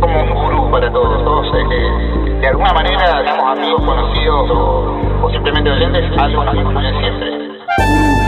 como un gurú para todos, todos eh, de alguna manera, digamos, amigos, conocidos o, simplemente oyentes, algo nos influye siempre.